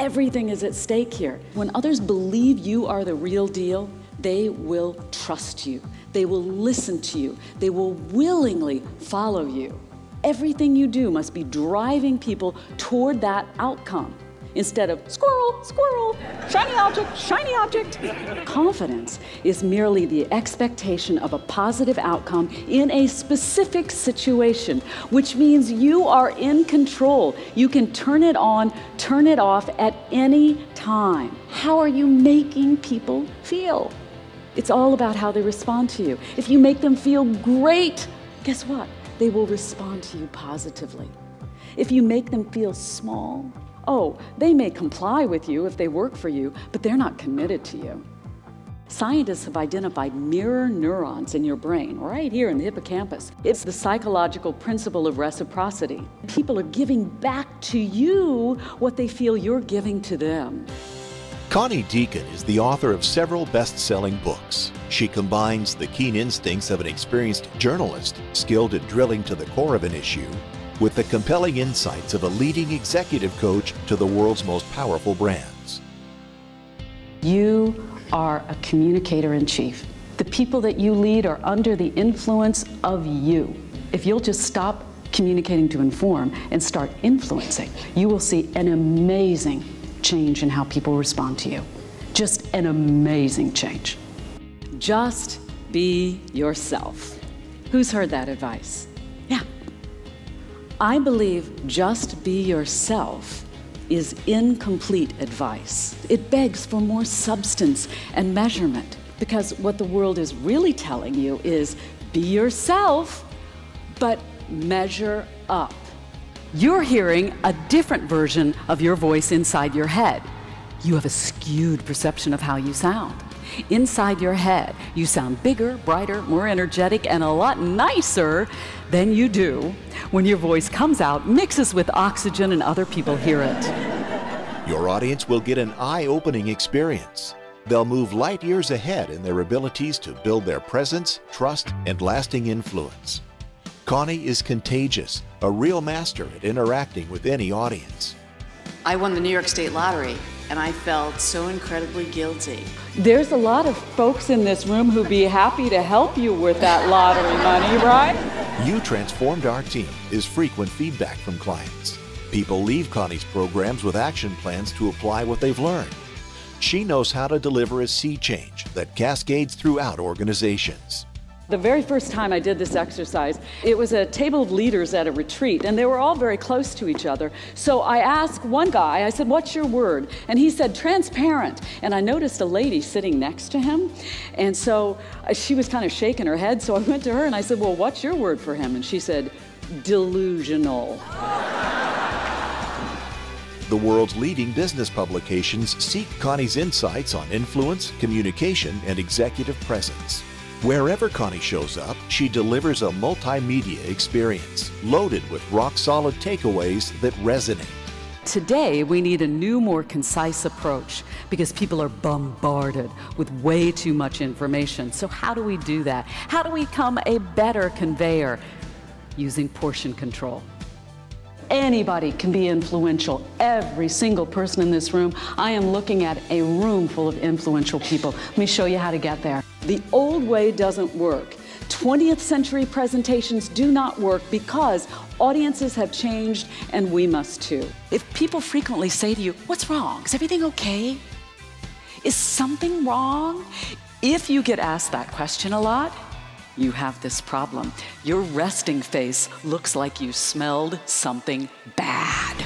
Everything is at stake here. When others believe you are the real deal, they will trust you. They will listen to you. They will willingly follow you. Everything you do must be driving people toward that outcome instead of squirrel, squirrel, shiny object, shiny object. Confidence is merely the expectation of a positive outcome in a specific situation, which means you are in control. You can turn it on, turn it off at any time. How are you making people feel? It's all about how they respond to you. If you make them feel great, guess what? They will respond to you positively. If you make them feel small, Oh, they may comply with you if they work for you, but they're not committed to you. Scientists have identified mirror neurons in your brain, right here in the hippocampus. It's the psychological principle of reciprocity. People are giving back to you what they feel you're giving to them. Connie Dieken is the author of several best selling books. She combines the keen instincts of an experienced journalist, skilled at drilling to the core of an issue, with the compelling insights of a leading executive coach to the world's most powerful brands. You are a communicator in chief. The people that you lead are under the influence of you. If you'll just stop communicating to inform and start influencing, you will see an amazing change in how people respond to you. Just an amazing change. Just be yourself. Who's heard that advice? I believe just be yourself is incomplete advice. It begs for more substance and measurement because what the world is really telling you is be yourself, but measure up. You're hearing a different version of your voice inside your head. You have a skewed perception of how you sound. Inside your head, you sound bigger, brighter, more energetic, and a lot nicer than you do when your voice comes out, mixes with oxygen, and other people hear it. Your audience will get an eye opening experience. They'll move light years ahead in their abilities to build their presence, trust, and lasting influence. Connie is contagious, a real master at interacting with any audience. I won the New York State Lottery and I felt so incredibly guilty. There's a lot of folks in this room who'd be happy to help you with that lottery money, right? You transformed our team is frequent feedback from clients. People leave Connie's programs with action plans to apply what they've learned. She knows how to deliver a sea change that cascades throughout organizations. The very first time I did this exercise, it was a table of leaders at a retreat, and they were all very close to each other. So I asked one guy, I said, What's your word? And he said, Transparent. And I noticed a lady sitting next to him. And so she was kind of shaking her head. So I went to her and I said, Well, what's your word for him? And she said, Delusional. The world's leading business publications seek Connie's insights on influence, communication, and executive presence. Wherever Connie shows up, she delivers a multimedia experience loaded with rock solid takeaways that resonate. Today, we need a new, more concise approach because people are bombarded with way too much information. So, how do we do that? How do we become a better conveyor? Using portion control. Anybody can be influential. Every single person in this room. I am looking at a room full of influential people. Let me show you how to get there. The old way doesn't work. 20th century presentations do not work because audiences have changed and we must too. If people frequently say to you, What's wrong? Is everything okay? Is something wrong? If you get asked that question a lot, you have this problem. Your resting face looks like you smelled something bad.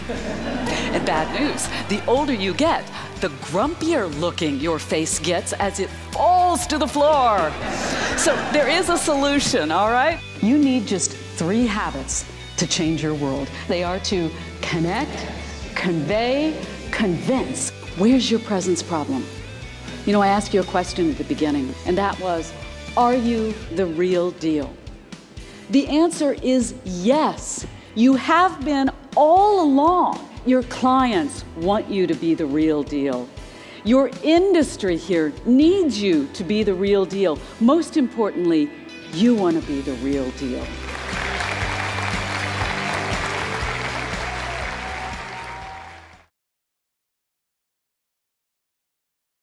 and bad news the older you get, the grumpier looking your face gets as it falls to the floor. So there is a solution, all right? You need just three habits to change your world. They are to connect, convey, convince. Where's your presence problem? You know, I asked you a question at the beginning, and that was are you the real deal? The answer is yes. You have been all along. Your clients want you to be the real deal. Your industry here needs you to be the real deal. Most importantly, you want to be the real deal.